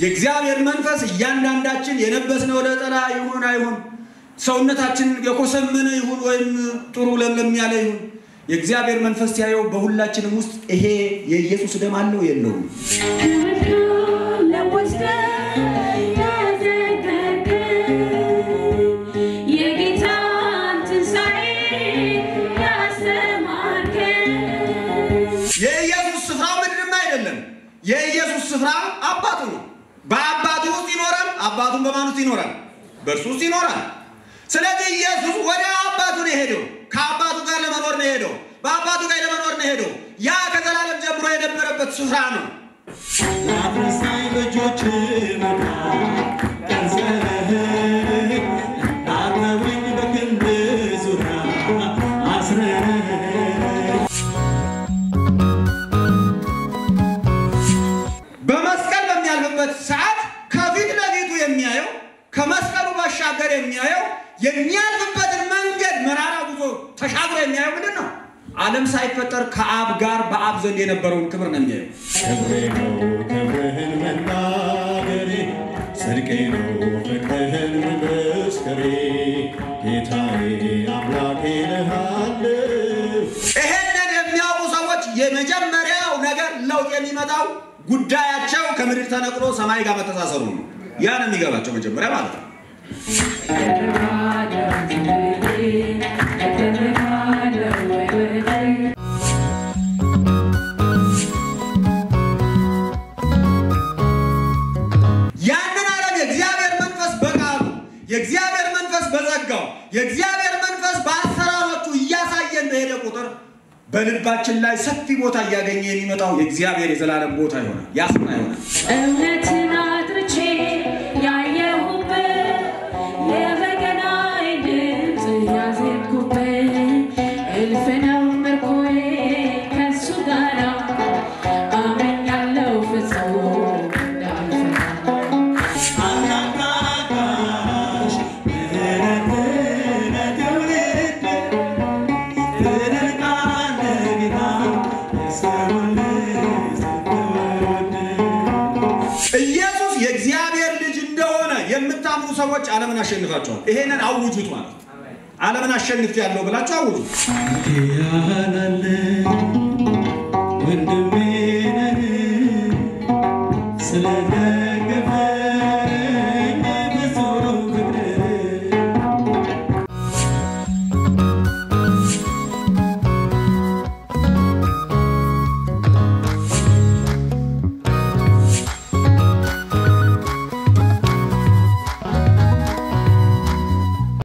የእግዚአብሔር መንፈስ እያንዳንዳችን የለበስነው ለጠላ ይሁን አይሁን፣ ሰውነታችን የኮሰመነ ይሁን ወይም ጥሩ ለምለም ያለ ይሁን፣ የእግዚአብሔር መንፈስ ሲያየው በሁላችንም ውስጥ ይሄ የኢየሱስ ደም አለው የለውም? የኢየሱስ ስፍራው ምድርም አይደለም። የኢየሱስ ስፍራ አባቱ ነው። በአባቱ ውስጥ ይኖራል። አባቱን በማን ውስጥ ይኖራል? በእርሱ ውስጥ ይኖራል። ስለዚህ ኢየሱስ ወደ አባቱ ነው የሄደው። ከአባቱ ጋር ለመኖር ነው የሄደው። በአባቱ ጋር ለመኖር ነው የሄደው። ያ ከዘላለም ጀምሮ የነበረበት ስፍራ ነው። የሚያየው የሚያልፍበትን መንገድ መራራ ጉዞ ተሻግሮ የሚያየው ምንድን ነው? ዓለም ሳይፈጠር ከአብ ጋር በአብ ዘንድ የነበረውን ክብር ነው የሚያየው። ክብሬ ነው ክብርህን መናገሬ ጽድቄ ነው ፍቅርህን መመስከሬ ጌታዬ አምላኬ እልሃለሁ ይሄንን የሚያውቁ ሰዎች የመጀመሪያው ነገር ለውጥ የሚመጣው ጉዳያቸው ከምድር ተነቅሎ ሰማይ ጋር መተሳሰሩ ነው። ያ ነው የሚገባቸው መጀመሪያ ማለት ነው። የእግዚአብሔር መንፈስ በቃሉ የእግዚአብሔር መንፈስ በጸጋው የእግዚአብሔር መንፈስ በአሰራሮቹ እያሳየን በሄደ ቁጥር በልባችን ላይ ሰፊ ቦታ እያገኘ የሚመጣው የእግዚአብሔር የዘላለም ቦታ ይሆናል፣ ያስና ይሆናል። እውነትን ኢየሱስ የእግዚአብሔር ልጅ እንደሆነ የምታምኑ ሰዎች ዓለምን አሸንፋቸዋል። ይሄንን አውጁት ማለት ነው። ዓለምን አሸንፍ ያለው ብላችሁ ያላለ